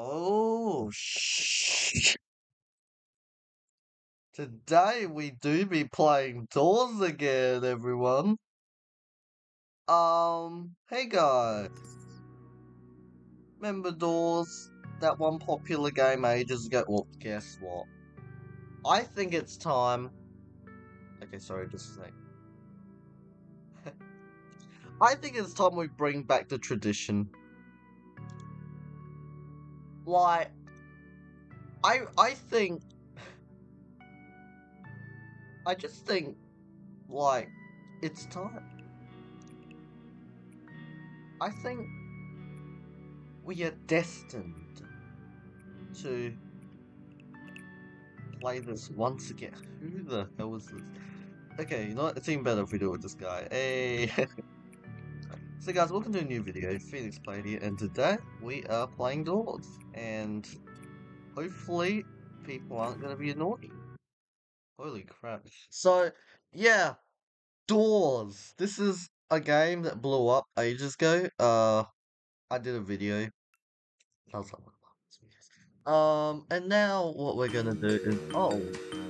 Oh, shh. Today we do be playing Doors again, everyone. Um, hey guys. Remember Doors? That one popular game ages ago? Well, guess what? I think it's time. Okay, sorry, just a sec. I think it's time we bring back the tradition. Like, I I think I just think like it's time. I think we are destined to play this once again. Who the hell is this? Okay, you know what? It's even better if we do it with this guy. Hey! so guys, welcome to a new video. Phoenix Played here, and today we are playing Doors. And hopefully people aren't going to be annoying. Holy crap. So, yeah, Doors. This is a game that blew up ages ago. Uh, I did a video. Um, and now what we're gonna do is, oh,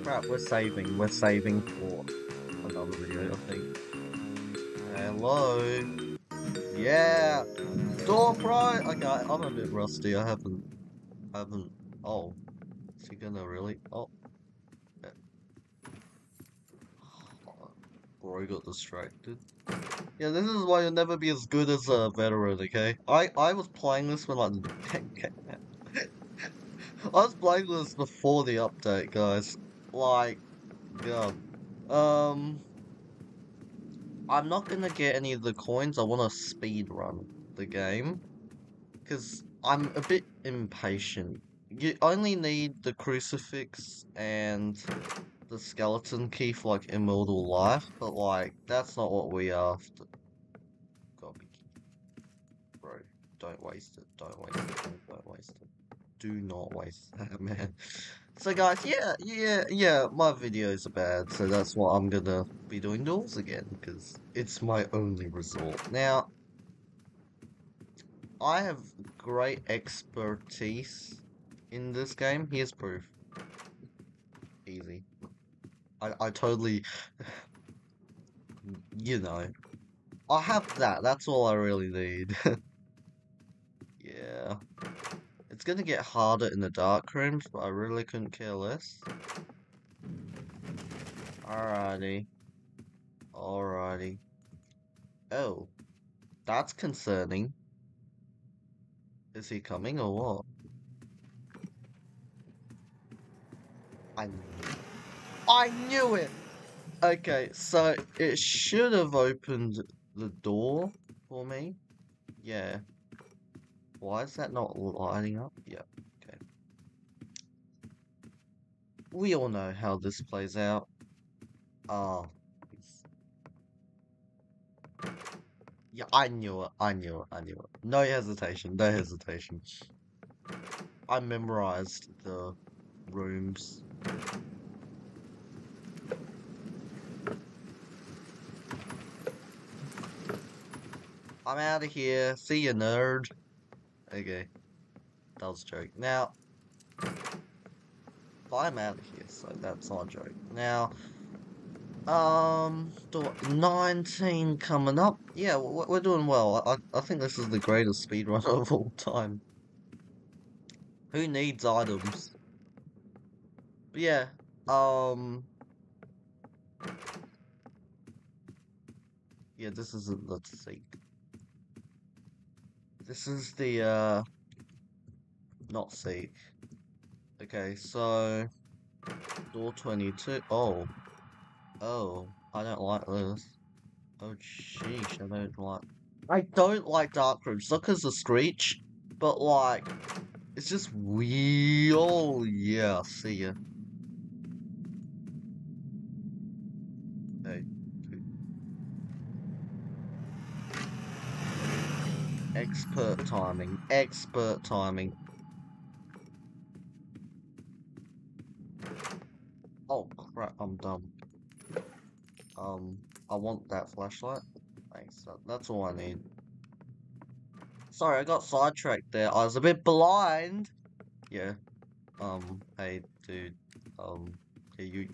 crap, we're saving. We're saving for another video, I think. Hello. Yeah. Door Pro. Okay, I'm a bit rusty. I haven't, I haven't. Oh, is he gonna really? Oh. Roy got distracted. Yeah, this is why you'll never be as good as a veteran, okay? I, I was playing this when like... I was playing this before the update, guys. Like, yeah. Um... I'm not gonna get any of the coins, I wanna speed run the game. Because I'm a bit impatient. You only need the crucifix and the skeleton key for like immortal life, but like that's not what we after. God, bro, don't waste it. Don't waste it. Don't waste it. Do not waste that, man. So guys, yeah, yeah, yeah, my videos are bad, so that's why I'm gonna be doing doors again, because it's my only resort. Now, I have great expertise in this game. Here's proof. Easy. I, I totally, you know, I have that. That's all I really need. yeah. It's gonna get harder in the dark rooms, but I really couldn't care less. Alrighty. Alrighty. Oh. That's concerning. Is he coming or what? I I knew it! Okay, so it should have opened the door for me. Yeah. Why is that not lighting up? Yep, okay. We all know how this plays out. Oh. Yeah, I knew it, I knew it, I knew it. No hesitation, no hesitation. I memorized the rooms. I'm out of here. See you, nerd. Okay. That was a joke. Now, I'm out of here, so that's not a joke. Now, um, 19 coming up. Yeah, we're doing well. I, I think this is the greatest speedrun of all time. Who needs items? But yeah, um... Yeah, this isn't, let's see. This is the, uh, not seek. Okay, so, door 22. Oh. Oh, I don't like this. Oh, sheesh, I don't like... I don't like dark rooms, not because of Screech, but like, it's just weird. Oh, yeah, see ya. Expert timing. Expert timing. Oh crap, I'm dumb. Um, I want that flashlight. Thanks, that's all I need. Sorry, I got sidetracked there. I was a bit blind. Yeah. Um, hey, dude. Um, yeah, you.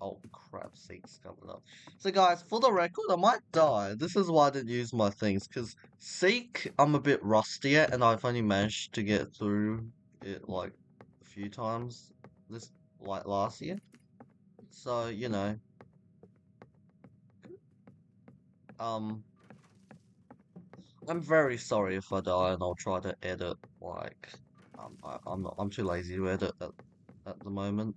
Oh crap, Seek's coming up. So, guys, for the record, I might die. This is why I didn't use my things, because Seek, I'm a bit rusty at, and I've only managed to get through it like a few times this, like last year. So, you know. Um, I'm very sorry if I die, and I'll try to edit like um, I, I'm not. I'm too lazy to edit at at the moment.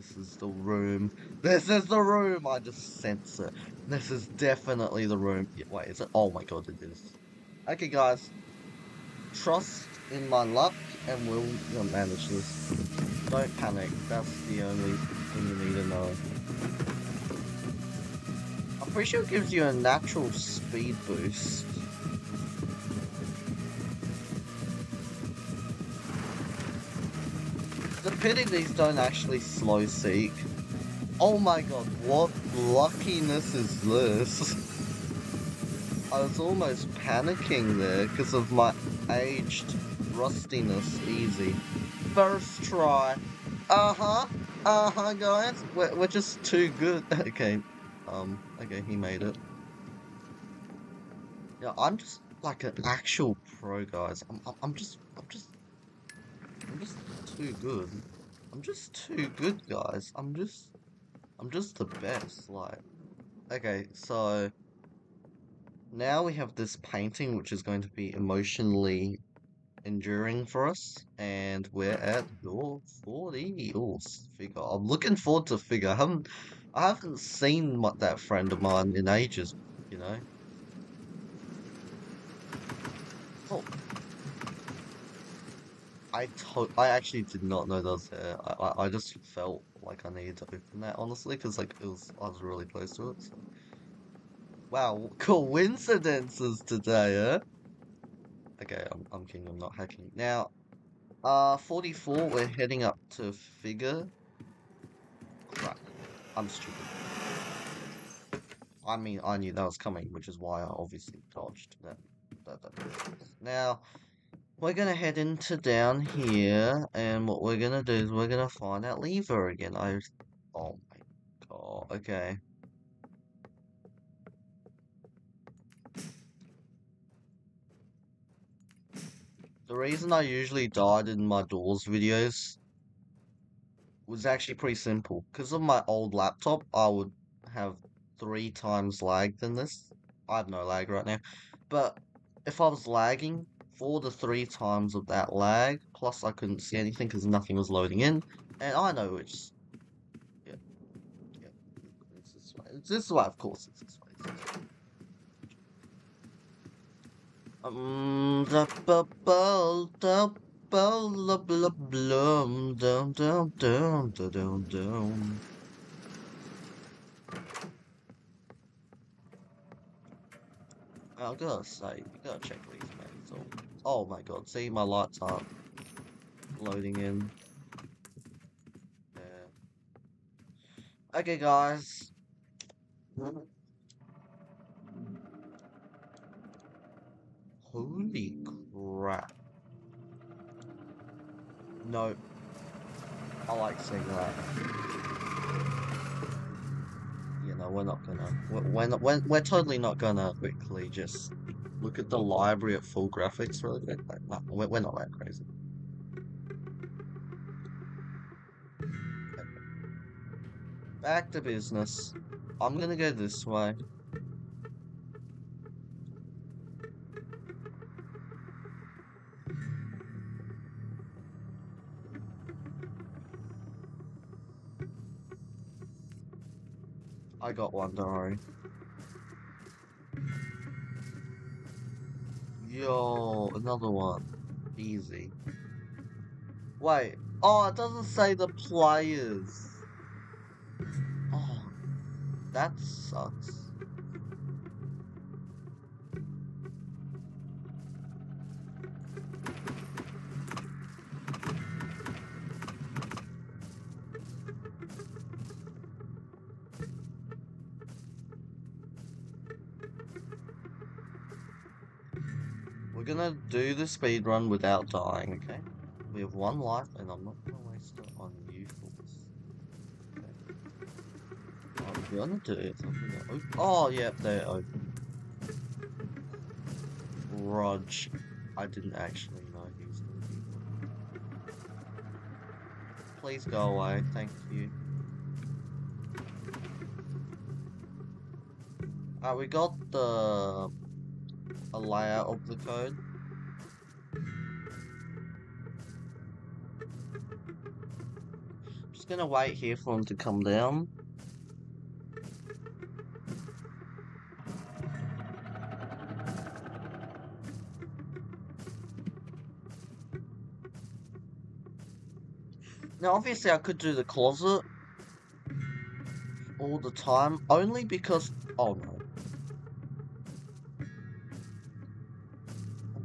This is the room. This is the room. I just sense it. This is definitely the room. Wait, is it? Oh my god, it is. Okay, guys. Trust in my luck, and we'll manage this. Don't panic. That's the only thing you need to know. I'm pretty sure it gives you a natural speed boost. Pity these don't actually slow seek. Oh my god, what luckiness is this? I was almost panicking there because of my aged rustiness. Easy. First try. Uh-huh. Uh-huh, guys. We're, we're just too good. okay. Um, okay, he made it. Yeah, I'm just like an actual pro, guys. I'm, I'm, I'm just, I'm just, I'm just too good. I'm just too good, guys. I'm just, I'm just the best. Like, okay, so now we have this painting, which is going to be emotionally enduring for us, and we're at your 40. Oh, figure. I'm looking forward to figure. I haven't, I haven't seen what that friend of mine in ages. You know. Oh, I to I actually did not know that was. I, I, I just felt like I needed to open that, honestly, because like it was I was really close to it. So. Wow, coincidences today, eh? Okay, I'm I'm kidding. I'm not hacking now. Uh, 44. We're heading up to figure. Right, I'm stupid. I mean, I knew that was coming, which is why I obviously dodged that. that, that. Now. We're gonna head into down here, and what we're gonna do is we're gonna find that lever again. Oh, I, oh my god, okay. The reason I usually died in my doors videos was actually pretty simple. Because of my old laptop, I would have three times lag than this. I have no lag right now. But if I was lagging, for to three times of that lag, plus I couldn't see anything because nothing was loading in, and I know it's... Yeah, yeah, it's this way. It's this way, of course it's this way. Um, da ba ba da ba la bla blum. I gotta say, you gotta check these, man. Oh my god, see my lights aren't loading in. Yeah. Okay guys. Holy crap. No. I like seeing that. You know, we're not gonna... We're, we're, not, we're, we're totally not gonna quickly just look at the library at full graphics really quick? Like, no, we're not that crazy. Back to business. I'm gonna go this way. I got one, don't worry. Yo, another one. Easy. Wait. Oh, it doesn't say the players. Oh, that sucks. Do the speed run without dying, okay? We have one life, and I'm not gonna waste it on you fools. Okay. What I'm gonna do is I'm gonna open. Oh, yeah, they're open. Rog. I didn't actually know he was gonna be. Please go away, thank you. Uh, we got the a layout of the code. Gonna wait here for him to come down. Now obviously I could do the closet all the time, only because... Oh no.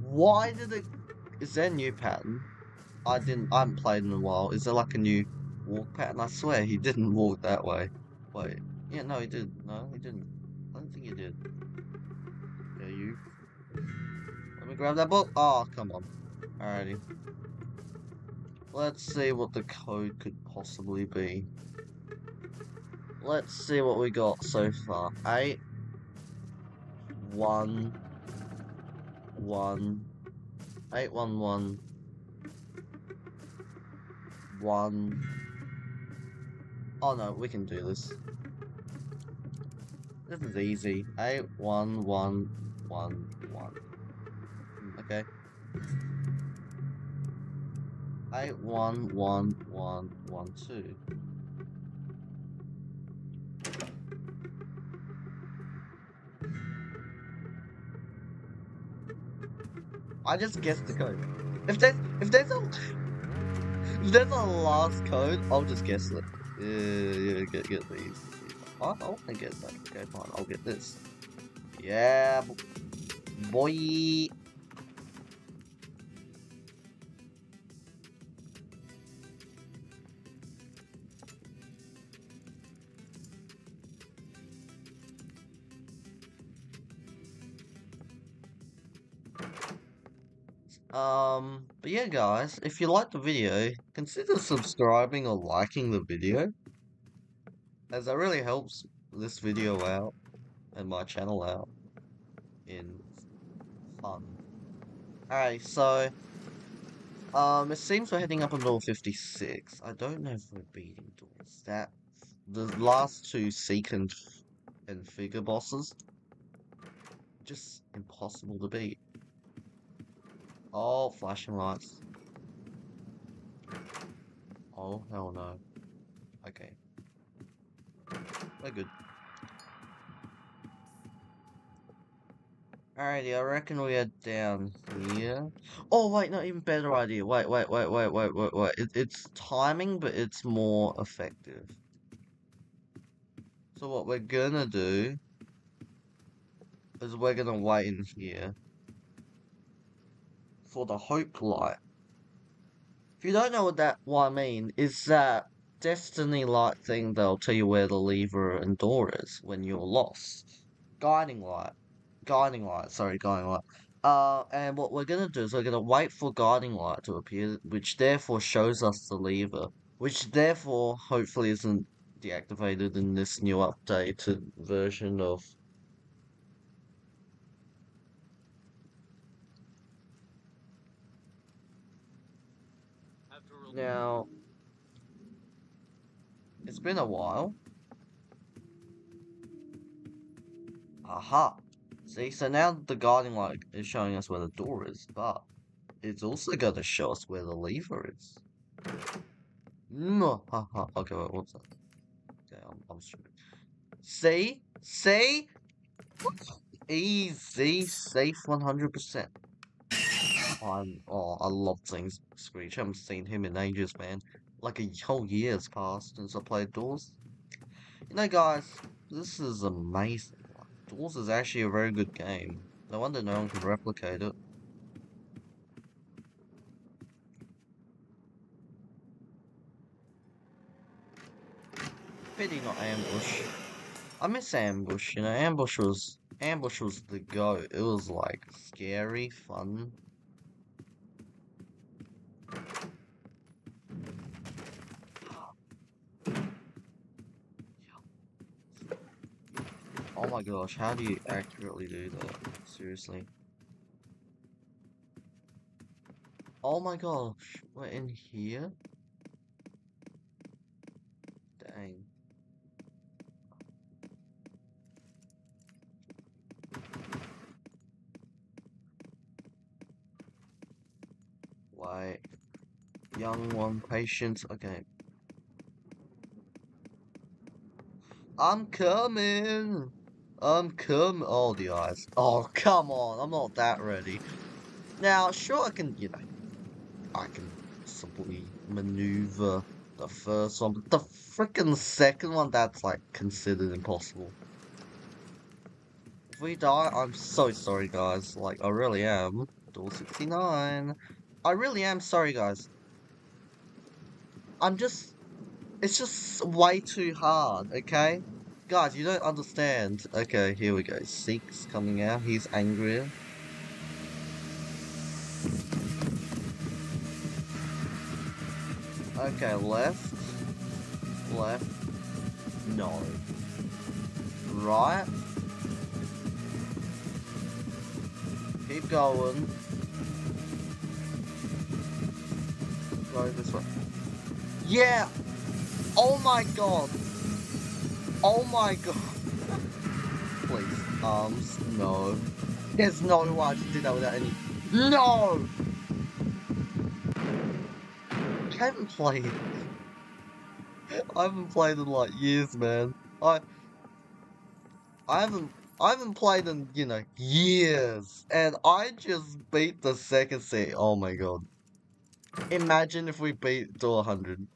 Why did it... Is there a new pattern? I didn't... I haven't played in a while. Is there like a new walk pattern? I swear he didn't walk that way. Wait. Yeah, no he did. No, he didn't. I don't think he did. Yeah, you. Let me grab that book. Oh, come on. Alrighty. Let's see what the code could possibly be. Let's see what we got so far. Eight, one, one, eight, one, one, one. Oh no, we can do this. This is easy. Eight, one, one, one, one. Okay. Eight, one, one, one, one, two. I just guessed the code. If there's if there's a if there's a last code, I'll just guess it. Yeah, yeah, get get these. Oh, I want to get that. Okay, fine. I'll get this. Yeah, boy. Guys, if you liked the video, consider subscribing or liking the video. As that really helps this video out and my channel out in fun. Alright, so um it seems we're heading up on level 56. I don't know if we're beating doors. That the last two Seek and, and Figure bosses just impossible to beat. Oh, flashing lights. Oh, hell no. Okay. We're good. Alrighty, I reckon we are down here. Oh, wait, not even better idea. Wait, wait, wait, wait, wait, wait, wait. It, it's timing, but it's more effective. So what we're gonna do is we're gonna wait in here for the Hope Light. If you don't know what that what I mean, is that Destiny light thing that'll tell you where the lever and door is when you're lost. Guiding light. Guiding light, sorry, guiding light. Uh, and what we're gonna do is we're gonna wait for guiding light to appear, which therefore shows us the lever, which therefore hopefully isn't deactivated in this new updated version of Now, it's been a while. Aha. See, so now the guiding light is showing us where the door is, but it's also going to show us where the lever is. No, haha. Okay, wait, what's that? Okay, I'm, I'm stupid. See? See? Easy, safe 100%. I'm, oh, I love seeing Screech. I haven't seen him in ages, man. Like a whole year has passed since I played Doors. You know, guys, this is amazing. Doors is actually a very good game. No wonder no one can replicate it. Pity not Ambush. I miss Ambush, you know, Ambush was Ambush was the go. It was like scary, fun. My gosh, how do you accurately do that? Seriously. Oh my gosh, we're in here? Dang. Why? Young one, patience, okay. I'm coming! Um, I'm coming! Oh, the eyes. Oh, come on, I'm not that ready. Now, sure I can, you know, I can simply maneuver the first one, but the freaking second one, that's like considered impossible. If we die, I'm so sorry, guys. Like, I really am. Door 69. I really am sorry, guys. I'm just... It's just way too hard, okay? Guys, you don't understand. Okay, here we go. Seek's coming out. He's angrier. Okay, left. Left. No. Right. Keep going. Go this way. Yeah! Oh my god! Oh my god! Please, arms, no. There's no way I just did that without any- No! I haven't played. I haven't played in like years, man. I I haven't I haven't played in, you know, years. And I just beat the second set. Oh my god. Imagine if we beat to 100.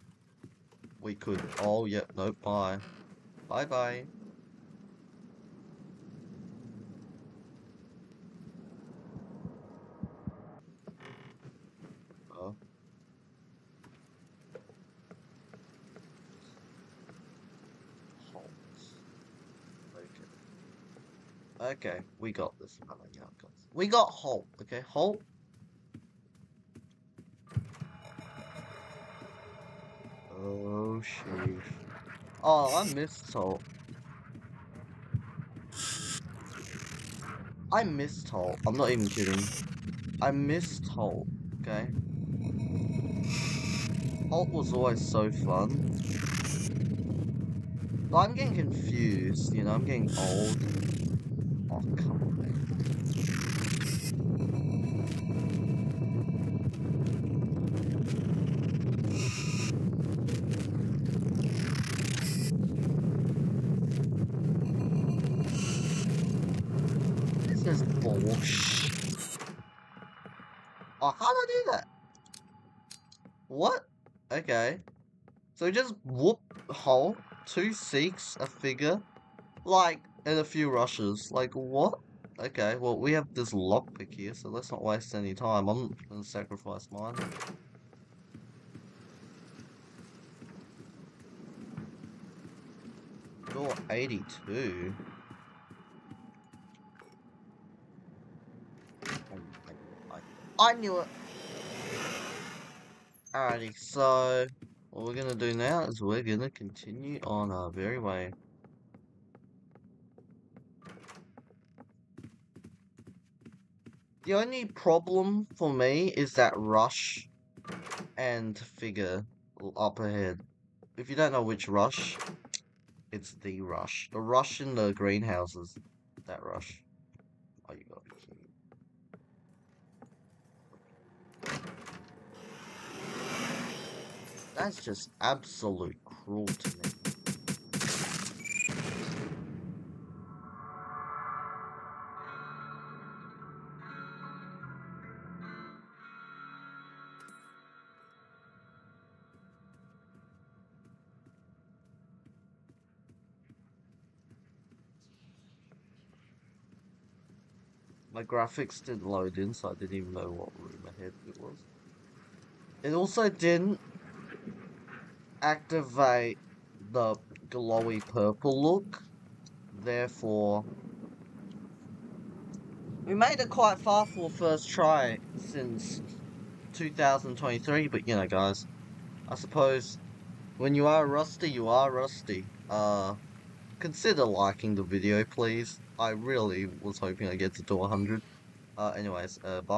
We could. Oh, yeah. Nope. Bye. Bye bye. Oh. Okay. Okay, we got this. We got halt. Okay, halt. Oh, sheesh. Oh, I missed Halt. I missed Halt. I'm not even kidding. I missed Halt, okay? Halt was always so fun. But I'm getting confused, you know, I'm getting old. Oh, come on, man. This is bullshit. Oh, how did I do that? What? Okay. So just whoop hole, two seeks, a figure, like, and a few rushes. Like, what? Okay, well, we have this lockpick here, so let's not waste any time. I'm gonna sacrifice mine. Door 82. I knew it. Alrighty, so what we're gonna do now is we're gonna continue on our very way. The only problem for me is that rush and figure up ahead. If you don't know which rush, it's the rush. The rush in the greenhouses. That rush. Oh, you gotta be kidding. That's just absolute cruel to me. My graphics didn't load in, so I didn't even know what room ahead it was. It also didn't activate the glowy purple look. Therefore, We made it quite far for first try since 2023, but you know, guys, I suppose when you are rusty, you are rusty. Uh, consider liking the video, please. I really was hoping I get to 100. Uh, anyways, uh, bye.